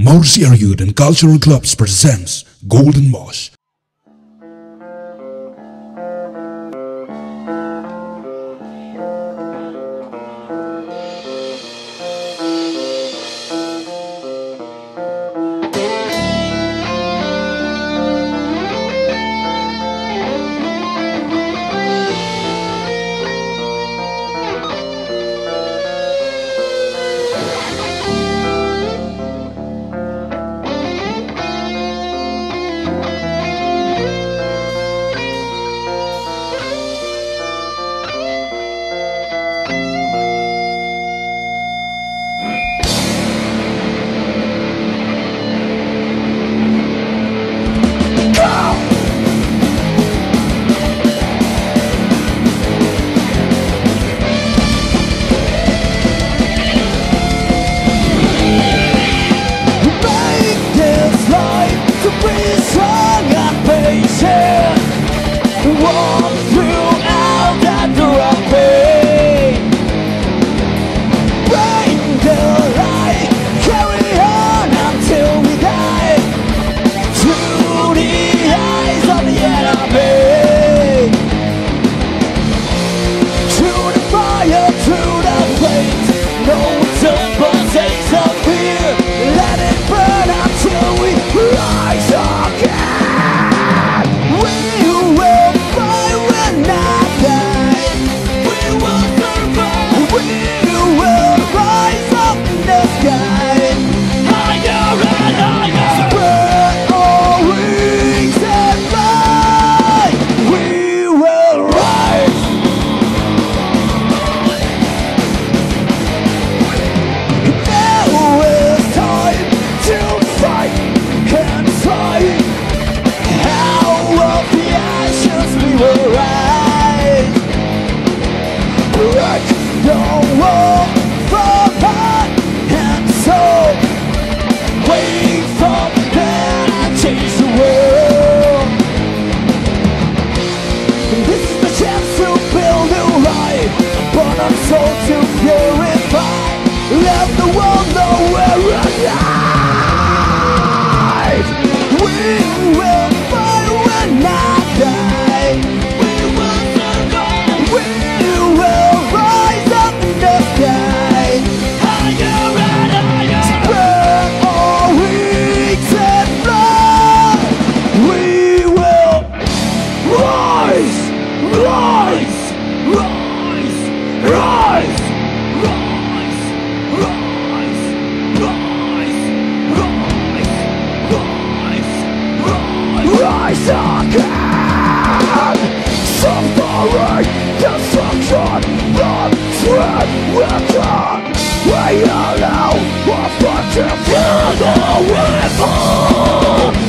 Mawrusyiar Youth and Cultural Clubs presents Golden Mosh. rise again Suffering, destruction, and dread within We allow a fucking fear the evil